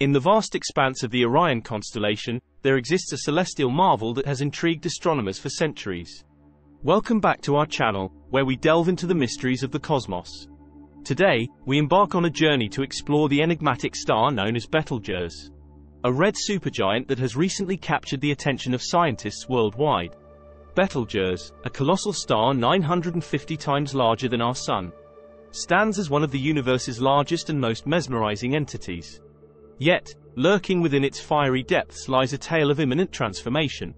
In the vast expanse of the Orion constellation, there exists a celestial marvel that has intrigued astronomers for centuries. Welcome back to our channel, where we delve into the mysteries of the cosmos. Today, we embark on a journey to explore the enigmatic star known as Betelgeuse, a red supergiant that has recently captured the attention of scientists worldwide. Betelgeuse, a colossal star 950 times larger than our Sun, stands as one of the universe's largest and most mesmerizing entities. Yet, lurking within its fiery depths lies a tale of imminent transformation.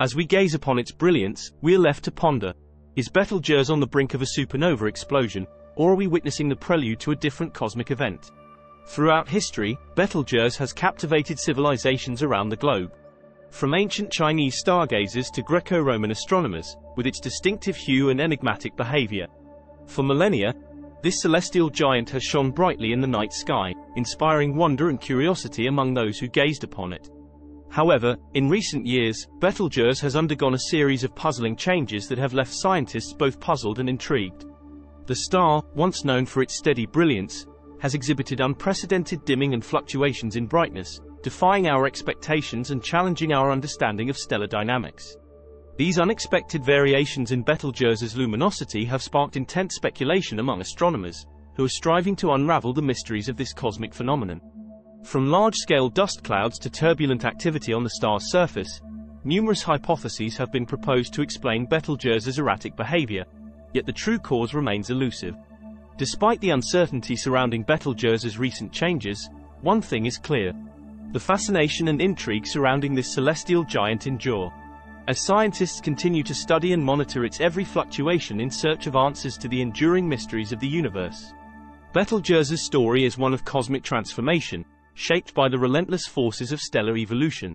As we gaze upon its brilliance, we are left to ponder. Is Betelgeuse on the brink of a supernova explosion, or are we witnessing the prelude to a different cosmic event? Throughout history, Betelgeuse has captivated civilizations around the globe. From ancient Chinese stargazers to Greco-Roman astronomers, with its distinctive hue and enigmatic behavior. For millennia, this celestial giant has shone brightly in the night sky, inspiring wonder and curiosity among those who gazed upon it. However, in recent years, Betelgeuse has undergone a series of puzzling changes that have left scientists both puzzled and intrigued. The star, once known for its steady brilliance, has exhibited unprecedented dimming and fluctuations in brightness, defying our expectations and challenging our understanding of stellar dynamics. These unexpected variations in Betelgeuse's luminosity have sparked intense speculation among astronomers, who are striving to unravel the mysteries of this cosmic phenomenon. From large-scale dust clouds to turbulent activity on the star's surface, numerous hypotheses have been proposed to explain Betelgeuse's erratic behavior, yet the true cause remains elusive. Despite the uncertainty surrounding Betelgeuse's recent changes, one thing is clear. The fascination and intrigue surrounding this celestial giant endure. As scientists continue to study and monitor its every fluctuation in search of answers to the enduring mysteries of the universe. Betelgeuse's story is one of cosmic transformation, shaped by the relentless forces of stellar evolution.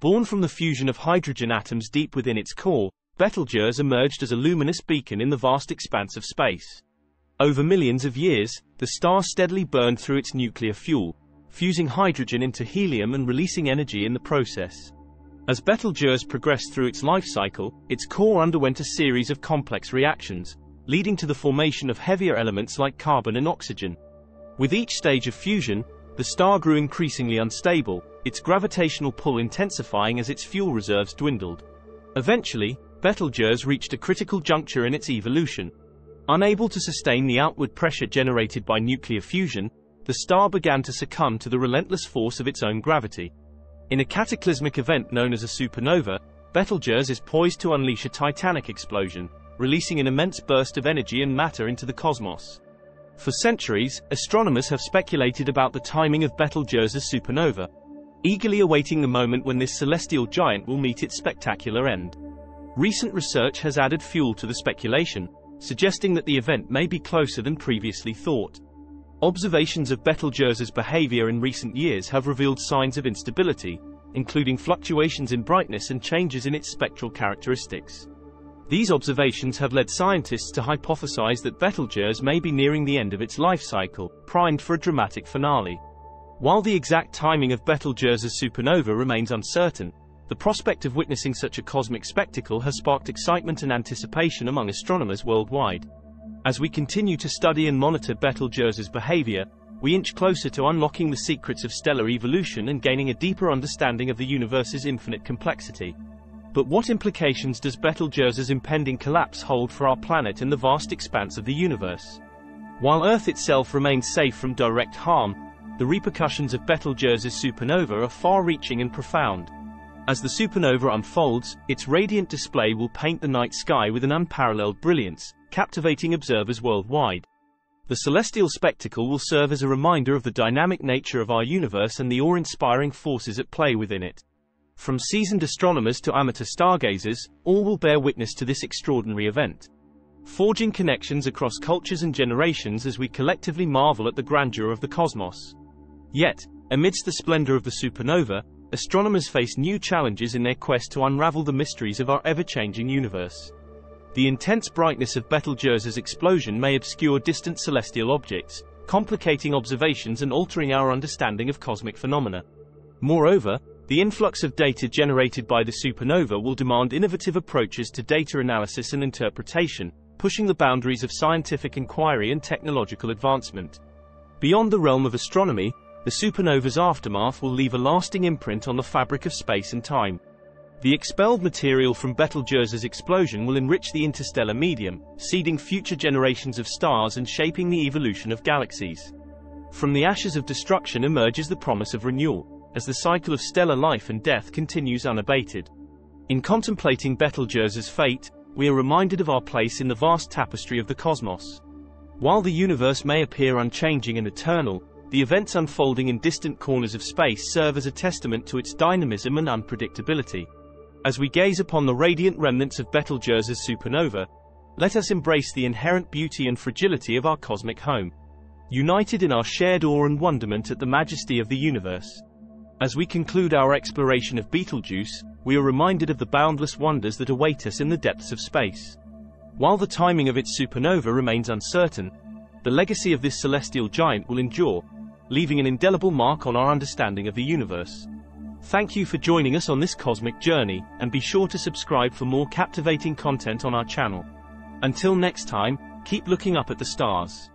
Born from the fusion of hydrogen atoms deep within its core, Betelgeuse emerged as a luminous beacon in the vast expanse of space. Over millions of years, the star steadily burned through its nuclear fuel, fusing hydrogen into helium and releasing energy in the process. As Betelgeuse progressed through its life cycle, its core underwent a series of complex reactions, leading to the formation of heavier elements like carbon and oxygen. With each stage of fusion, the star grew increasingly unstable, its gravitational pull intensifying as its fuel reserves dwindled. Eventually, Betelgeuse reached a critical juncture in its evolution. Unable to sustain the outward pressure generated by nuclear fusion, the star began to succumb to the relentless force of its own gravity. In a cataclysmic event known as a supernova, Betelgeuse is poised to unleash a titanic explosion, releasing an immense burst of energy and matter into the cosmos. For centuries, astronomers have speculated about the timing of Betelgeuse's supernova, eagerly awaiting the moment when this celestial giant will meet its spectacular end. Recent research has added fuel to the speculation, suggesting that the event may be closer than previously thought. Observations of Betelgeuse's behavior in recent years have revealed signs of instability, including fluctuations in brightness and changes in its spectral characteristics. These observations have led scientists to hypothesize that Betelgeuse may be nearing the end of its life cycle, primed for a dramatic finale. While the exact timing of Betelgeuse's supernova remains uncertain, the prospect of witnessing such a cosmic spectacle has sparked excitement and anticipation among astronomers worldwide. As we continue to study and monitor Betelgeuse's behavior, we inch closer to unlocking the secrets of stellar evolution and gaining a deeper understanding of the universe's infinite complexity. But what implications does Betelgeuse's impending collapse hold for our planet and the vast expanse of the universe? While Earth itself remains safe from direct harm, the repercussions of Betelgeuse's supernova are far-reaching and profound. As the supernova unfolds, its radiant display will paint the night sky with an unparalleled brilliance, captivating observers worldwide. The celestial spectacle will serve as a reminder of the dynamic nature of our universe and the awe-inspiring forces at play within it. From seasoned astronomers to amateur stargazers, all will bear witness to this extraordinary event. Forging connections across cultures and generations as we collectively marvel at the grandeur of the cosmos. Yet, amidst the splendor of the supernova, astronomers face new challenges in their quest to unravel the mysteries of our ever-changing universe. The intense brightness of Betelgeuse's explosion may obscure distant celestial objects, complicating observations and altering our understanding of cosmic phenomena. Moreover, the influx of data generated by the supernova will demand innovative approaches to data analysis and interpretation, pushing the boundaries of scientific inquiry and technological advancement. Beyond the realm of astronomy, the supernova's aftermath will leave a lasting imprint on the fabric of space and time. The expelled material from Betelgeuse's explosion will enrich the interstellar medium, seeding future generations of stars and shaping the evolution of galaxies. From the ashes of destruction emerges the promise of renewal, as the cycle of stellar life and death continues unabated. In contemplating Betelgeuse's fate, we are reminded of our place in the vast tapestry of the cosmos. While the universe may appear unchanging and eternal, the events unfolding in distant corners of space serve as a testament to its dynamism and unpredictability. As we gaze upon the radiant remnants of Betelgeuse's supernova, let us embrace the inherent beauty and fragility of our cosmic home. United in our shared awe and wonderment at the majesty of the universe. As we conclude our exploration of Betelgeuse, we are reminded of the boundless wonders that await us in the depths of space. While the timing of its supernova remains uncertain, the legacy of this celestial giant will endure, leaving an indelible mark on our understanding of the universe. Thank you for joining us on this cosmic journey, and be sure to subscribe for more captivating content on our channel. Until next time, keep looking up at the stars.